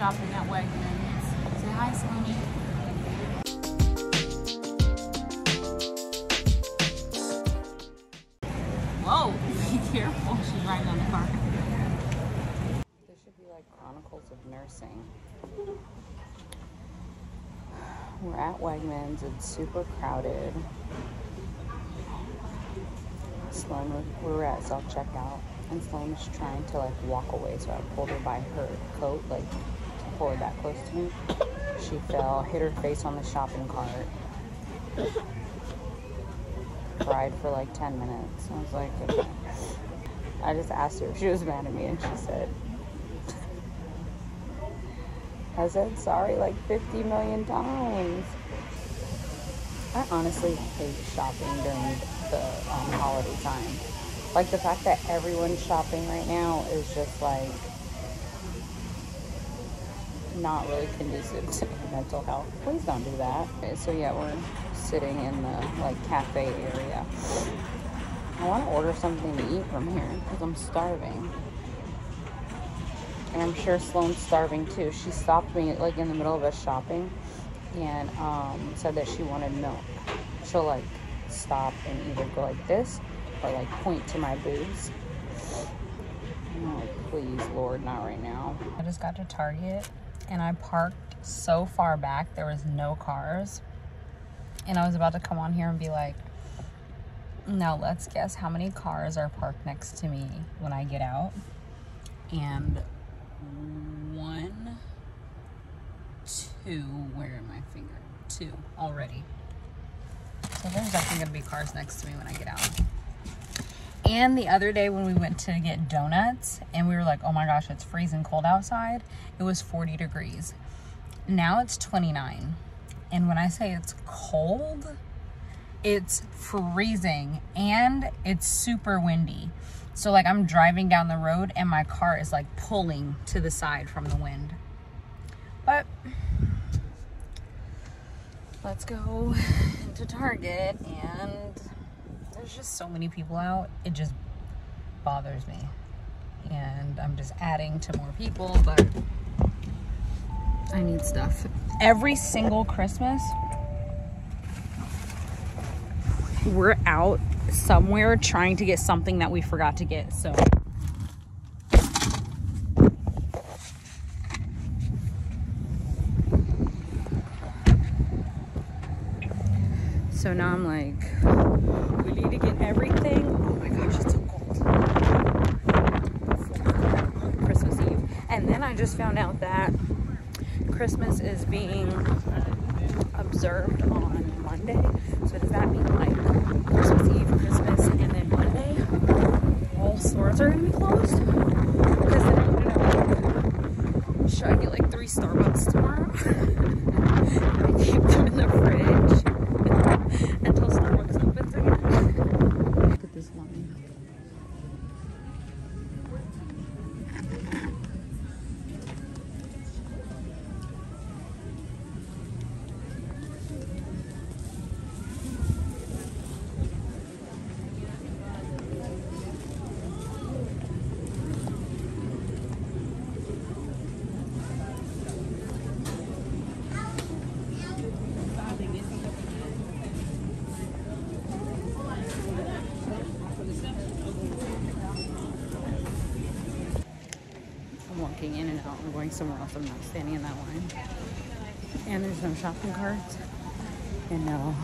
shopping at Wegmans. Say hi, Sloanie. Whoa, be careful. She's riding on the car. This should be like Chronicles of Nursing. We're at Wegmans. It's super crowded. Sloan, we were at self checkout, and Sloan trying to like walk away, so I pulled her by her coat, like her that close to me. She fell, hit her face on the shopping cart, cried for like 10 minutes. I was like, okay. I just asked her if she was mad at me, and she said, I said sorry like 50 million times. I honestly hate shopping during the um, holiday time. Like the fact that everyone's shopping right now is just like not really conducive to mental health. Please don't do that. Okay, so yeah, we're sitting in the like cafe area. I want to order something to eat from here because I'm starving. And I'm sure Sloan's starving too. She stopped me like in the middle of us shopping and um, said that she wanted milk. She'll like stop and either go like this or like point to my boobs. Oh, please, Lord, not right now. I just got to Target and I parked so far back, there was no cars. And I was about to come on here and be like, now let's guess how many cars are parked next to me when I get out. And one, two, where am I finger? Two already. So there's definitely gonna be cars next to me when I get out. And the other day when we went to get donuts and we were like, oh my gosh, it's freezing cold outside, it was 40 degrees. Now it's 29. And when I say it's cold, it's freezing and it's super windy. So like I'm driving down the road and my car is like pulling to the side from the wind. But let's go into Target and there's just so many people out. It just bothers me. And I'm just adding to more people, but I need stuff. Every single Christmas, we're out somewhere trying to get something that we forgot to get. So So now I'm like, we need to get everything. Oh my gosh, it's so cold. Before Christmas Eve. And then I just found out that Christmas is being observed on Monday. So does that mean like Christmas Eve, Christmas, and then Monday, all stores are gonna be closed? Because then I'm gonna should I get like three Starbucks tomorrow? in and out. I'm going somewhere else. I'm not standing in that line. And there's no shopping carts. And no,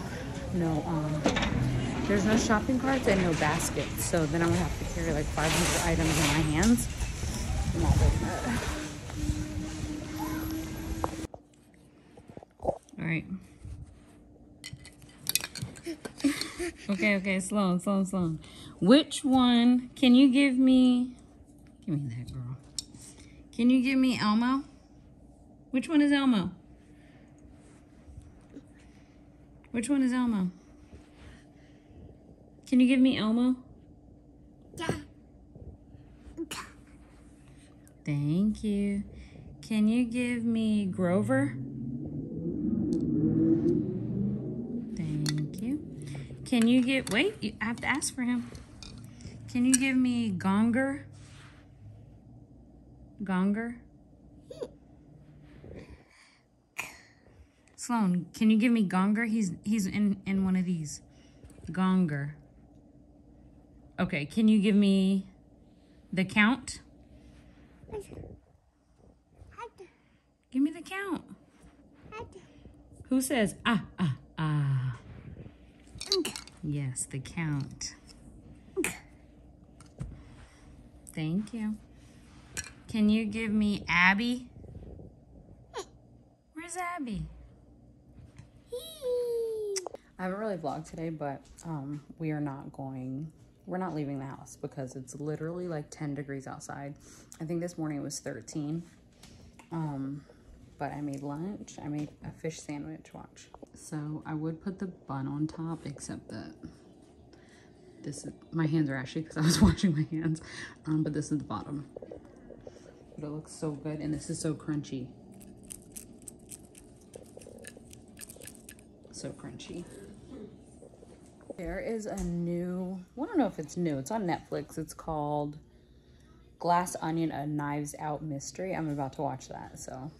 no, um, there's no shopping carts and no baskets. So then I'm gonna have to carry like 500 items in my hands. I'm not doing that. All right. Okay, okay, slow, slow, slow. Which one can you give me? Give me that girl. Can you give me Elmo? Which one is Elmo? Which one is Elmo? Can you give me Elmo? Yeah. Thank you. Can you give me Grover? Thank you. Can you get, wait, I have to ask for him. Can you give me Gonger? Gonger? Sloan, can you give me Gonger? He's he's in in one of these. Gonger. Okay, can you give me the count? Give me the count. Who says ah ah ah? Yes, the count. Thank you. Can you give me Abby? Where's Abby? I haven't really vlogged today, but um, we are not going, we're not leaving the house because it's literally like 10 degrees outside. I think this morning it was 13. Um, but I made lunch. I made a fish sandwich, watch. So I would put the bun on top, except that this is, my hands are ashy because I was washing my hands. Um, but this is the bottom. But it looks so good and this is so crunchy. So crunchy. There is a new, I don't know if it's new, it's on Netflix. It's called Glass Onion, A Knives Out Mystery. I'm about to watch that, so.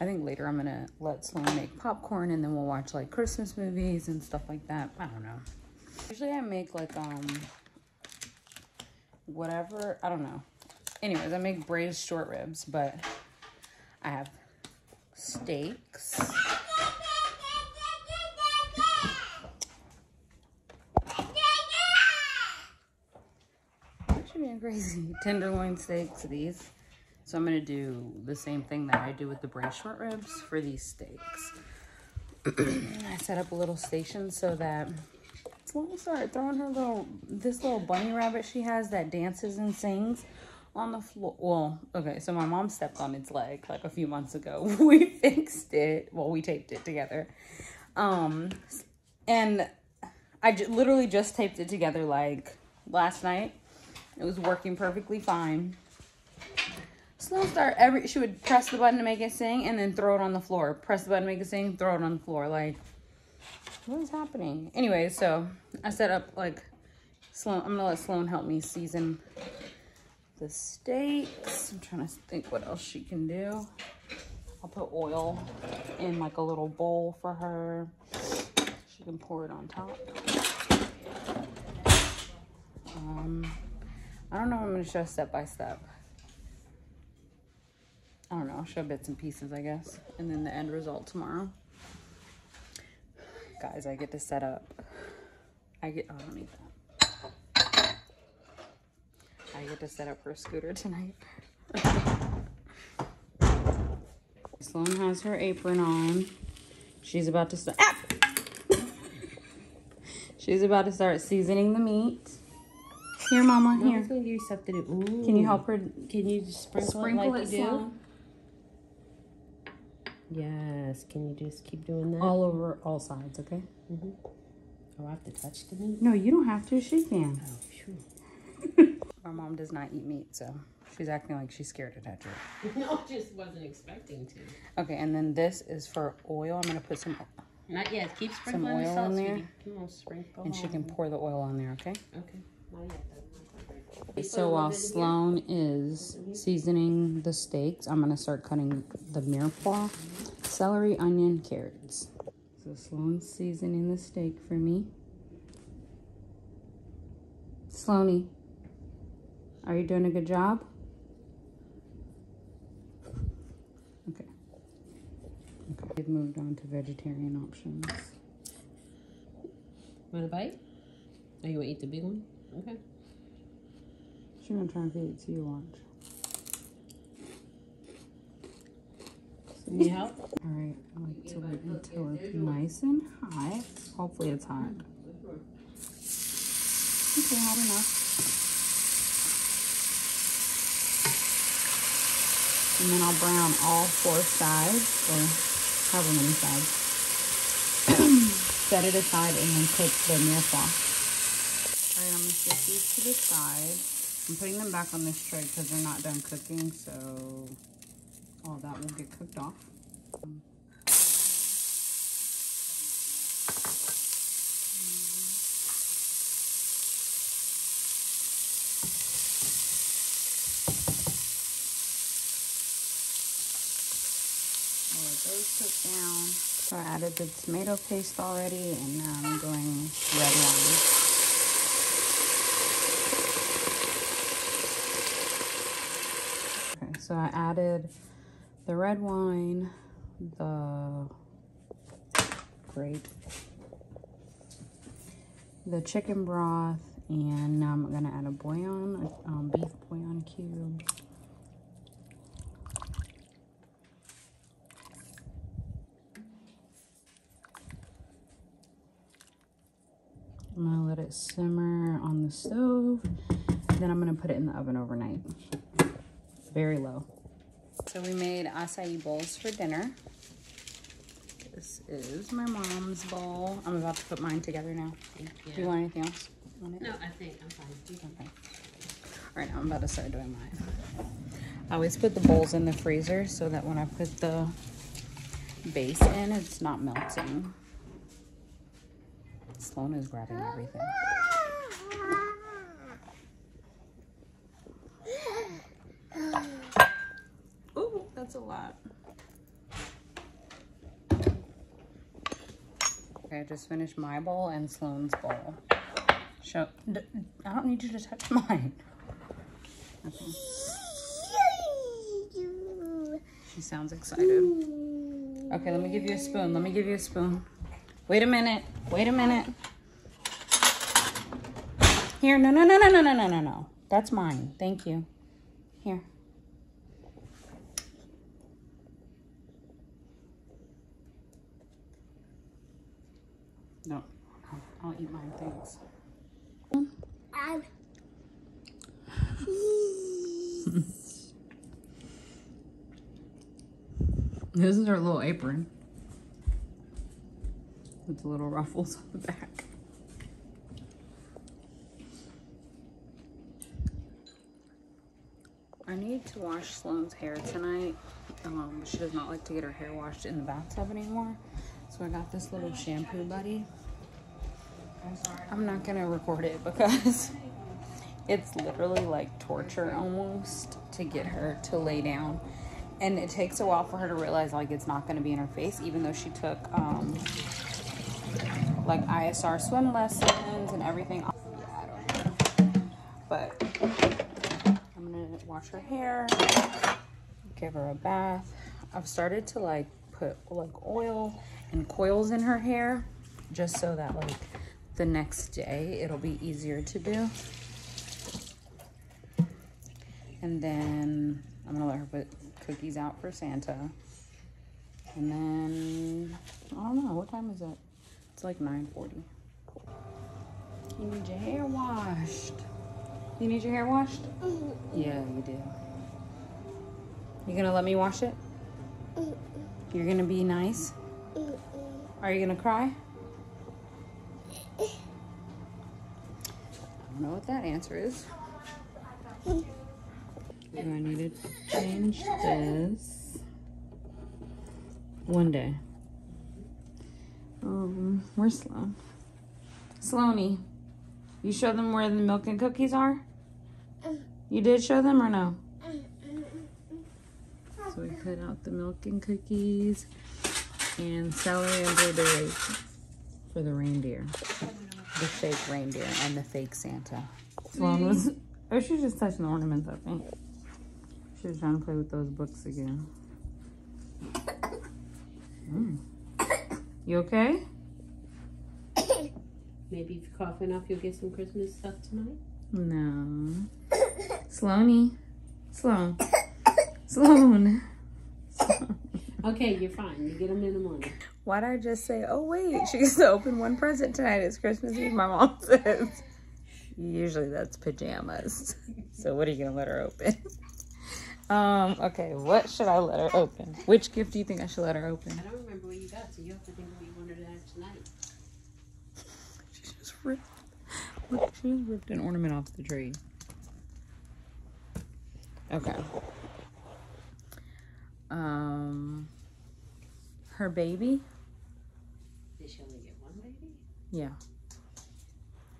I think later I'm gonna let Sloan make popcorn and then we'll watch like Christmas movies and stuff like that. I don't know. Usually I make like, um, whatever, I don't know. Anyways, I make braised short ribs, but I have steaks. Crazy. Tenderloin steaks, these. So I'm gonna do the same thing that I do with the braised short ribs for these steaks. I set up a little station so that Sloan started throwing her little, this little bunny rabbit she has that dances and sings on the floor. Well, okay, so my mom stepped on its leg like a few months ago. We fixed it. Well, we taped it together. Um, and I j- literally just taped it together like last night. It was working perfectly fine. Slow start every she would press the button to make it sing and then throw it on the floor. Press the button to make it sing, throw it on the floor. Like what is happening? Anyway, so I set up like Sloan I'm gonna let Sloan help me season the steaks. I'm trying to think what else she can do. I'll put oil in like a little bowl for her. She can pour it on top. Um, I don't know I'm gonna show step by step. I don't know, I'll show bits and pieces, I guess. And then the end result tomorrow. Guys, I get to set up. I get, oh, I don't need that. I get to set up her scooter tonight. Sloan has her apron on. She's about to start. Ah! She's about to start seasoning the meat. Here, Mama. Here. Gonna give you something to Ooh. Can you help her Can you just sprinkle, sprinkle it it, like you do? Yes. Can you just keep doing that? All over all sides, okay? Oh, I have to touch the meat. No, you don't have to. She can. Oh, phew. My mom does not eat meat, so she's acting like she's scared to touch it. no, just wasn't expecting to. Okay, and then this is for oil. I'm gonna put some, Not yet. Keep sprinkling oil the salt, in there. Come on, sprinkle. and she can pour the oil on there, okay? Okay. Not yet. So while Sloan is seasoning the steaks, I'm gonna start cutting the mirepoix, celery, onion, carrots. So Sloan's seasoning the steak for me. Sloany, are you doing a good job? Okay. Okay. We've moved on to vegetarian options. Want a bite? Oh, you want to eat the big one? Okay. She's gonna try and feed it to you, watch. Need help? All right, I like to wait until it's nice and hot. Hopefully it's hot. Okay, hot enough. And then I'll brown all four sides, or however many sides. Set it aside and then cook the mirepoix. All right, I'm gonna set these to the side. I'm putting them back on this tray because they're not done cooking, so all that will get cooked off. Those cook down. So I added the tomato paste already, and now I'm going red wine. Okay, so I added the red wine, the grape, the chicken broth, and now I'm gonna add a bouillon, um, beef bouillon cube. Let it simmer on the stove. Then I'm gonna put it in the oven overnight. Very low. So we made acai bowls for dinner. This is my mom's bowl. I'm about to put mine together now. Thank you. Do you want anything else? on it? No, I think I'm fine. Okay. All right, now I'm about to start doing mine. I always put the bowls in the freezer so that when I put the base in, it's not melting. Sloan is grabbing everything. Ooh, that's a lot. Okay, I just finished my bowl and Sloan's bowl. Show. d- I don't need you to touch mine. Okay. She sounds excited. Okay, let me give you a spoon. Let me give you a spoon. Wait a minute. Wait a minute. Here, no, no, no, no, no, no, no, no, no. That's mine. Thank you. Here. No, I'll, eat mine. Thanks. This is her little apron. With the little ruffles on the back. I need to wash Sloan's hair tonight. Um, she does not like to get her hair washed in the bathtub anymore. So I got this little shampoo buddy. I'm not gonna record it because it's literally like torture almost to get her to lay down. And it takes a while for her to realize like it's not gonna be in her face, even though she took um, like ISR swim lessons and everything. Yeah. But Wash her hair, give her a bath. I've started to like put like oil and coils in her hair just so that like the next day it'll be easier to do. And then I'm gonna let her put cookies out for Santa. And then I don't know, what time is it? It's like 9:40. You need your hair washed. You need your hair washed? Yeah, you do. You gonna let me wash it? You're gonna be nice? Are you gonna cry? I don't know what that answer is. I need to change this? One day. Um, where's Sloan? Sloany, you show them where the milk and cookies are? You did show them or no? So we put out the milk and cookies and celery and blueberries for the reindeer. The fake reindeer and the fake Santa. Sloan was, oh, she's just touching the ornaments, I think. She was trying to play with those books again. Mm. You okay? Maybe if you're coughing up, you'll get some Christmas stuff tonight. No. Sloany. Sloan. Sloan. Okay, you're fine. You get them in the morning. Why'd I just say, oh wait, she gets to open one present tonight. It's Christmas Eve, my mom says. Usually that's pajamas. So what are you gonna let her open? Um, okay, what should I let her open? Which gift do you think I should let her open? I don't remember what you got, so you have to think what you wanted to have tonight. She just ripped look, she ripped an ornament off the tree. Okay. Um her baby? Did she only get one baby? Yeah.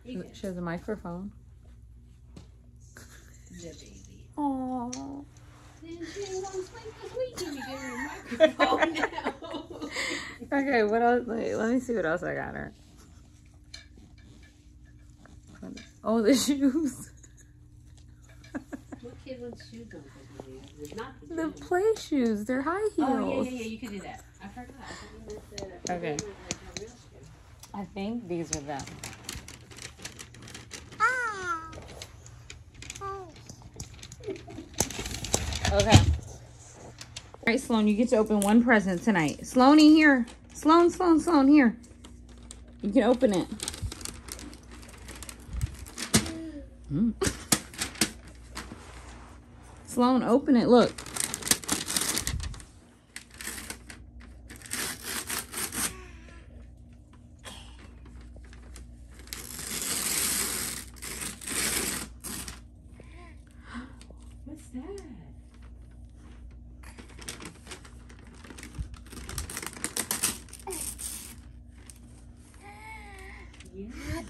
You She has a microphone. the baby. Aww. Then she ain't gonna sleep this weekend. You give her a Oh no. Okay, what else? Wait, let me see what else I got her. Oh, the shoes. what kid wants shoes on Christmas Eve? It's not the The play shoes. They're high heels. Oh yeah, yeah, yeah. You can do that. I forgot. I thought the. Okay. like, real. I think these are them. Okay. All right, Sloan, you get to open one present tonight. Sloanie, here. Sloan, Sloan, Sloan, here. You can open it. Mm. Sloan, open it. Look. What's that? Yeah.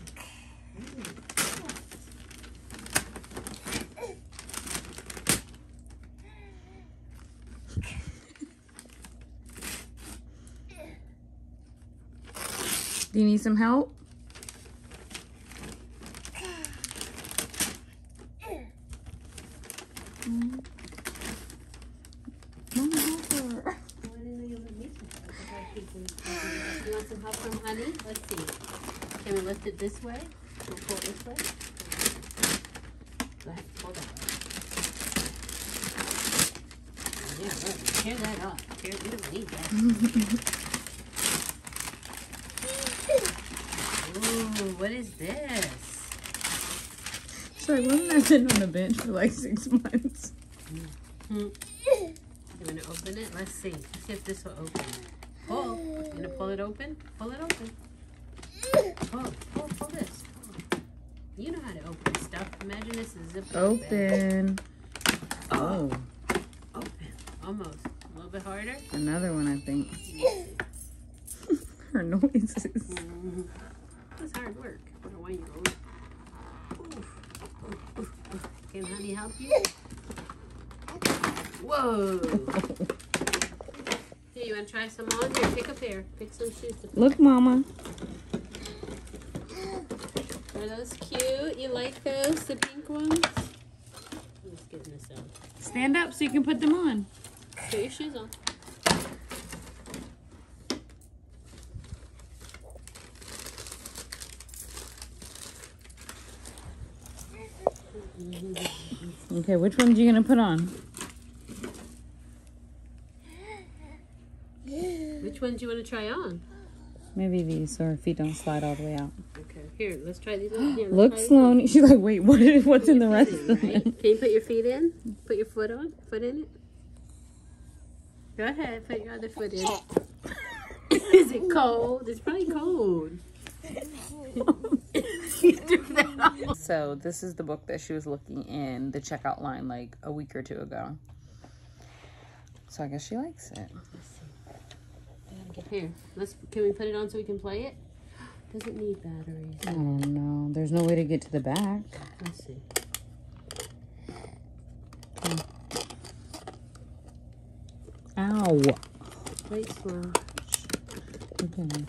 Do you need some help? Mama, help her. Well, I didn't know you would need some help. I thought you could- You want some help from honey? Let's see. Can we lift it this way? Pull it this way? Go ahead, pull that way. Yeah, right. Tear that up. Tear, we don't need that. Ooh, what is this? Sorry, wasn't that sitting on the bench for like six months? You want to open it? Let's see. Let's see if this will open. Pull. You gonna pull it open? Pull it open. Pull, pull, pull this. Pull. You know how to open stuff. Imagine this is zipped open. Open. Oh. oh, Open. Almost. A little bit harder. another one, I think. Her noises. Hard work for a one-year-old. Oof. Oof, oof, oof. Can honey help you? Whoa. Here, you want to try some on? Here, pick a pair. Pick some shoes to put. Look, Mama. Are those cute? You like those? The pink ones? I'm just getting this out. Stand up so you can put them on. Put your shoes on. Okay, which ones are you gonna put on? Which ones do you want to try on? Maybe these, so her feet don't slide all the way out. Okay, here, let's try these on. Here, Look, try these on. Sloan. She's like, wait, what? Is, what's Put in the rest in, them? right? Can you put your feet in? Put your foot on? Foot in it? Go ahead, put your other foot in. Is it cold? It's probably cold. You threw that on. So this is the book that she was looking in the checkout line like a week or two ago. So I guess she likes it. Here, let's. Can we put it on so we can play it? Does it need batteries? I don't know. There's no way to get to the back. Let's see. Ow. Wait slow. Okay.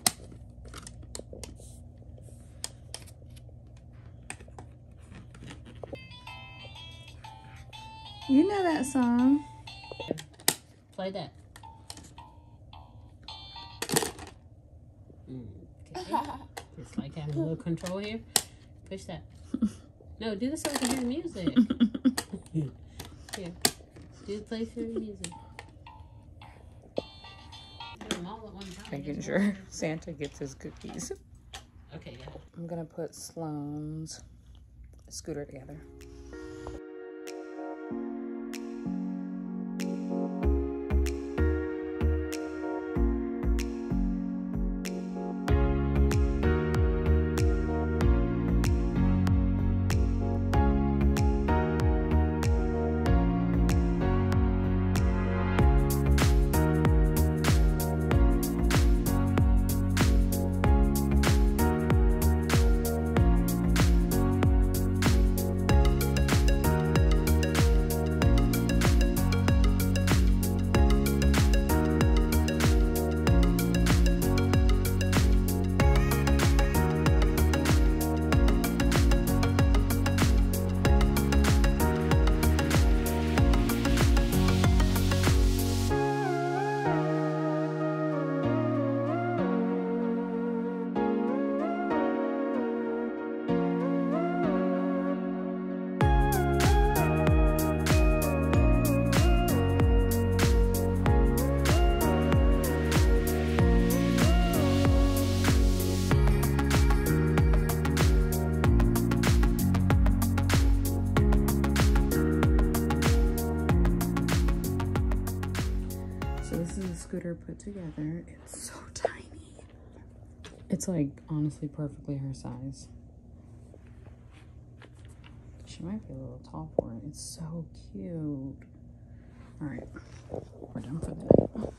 You know that song. Play that. Mm, Okay. Just like having a little control here. Push that. No, do this so we can hear the music. Here. Do the play through the music. Do them all at one time. Making sure. Santa gets his cookies. Okay, yeah. I'm gonna put Sloan's scooter together. Scooter put together. It's so tiny. It's like honestly perfectly her size. She might be a little tall for it. It's so cute. All right, we're done for